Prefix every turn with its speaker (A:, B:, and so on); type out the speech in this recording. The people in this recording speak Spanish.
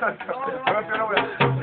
A: No, no, no.